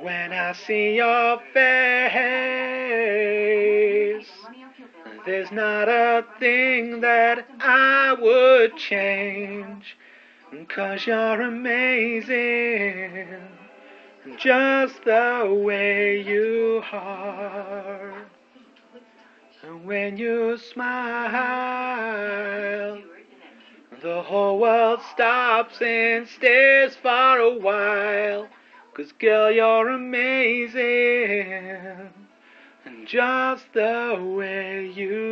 When I see your face, there's not a thing that I would change. Cause you're amazing, just the way you are. And when you smile, the whole world stops and stares for a while. Cause girl, you're amazing, and just the way you.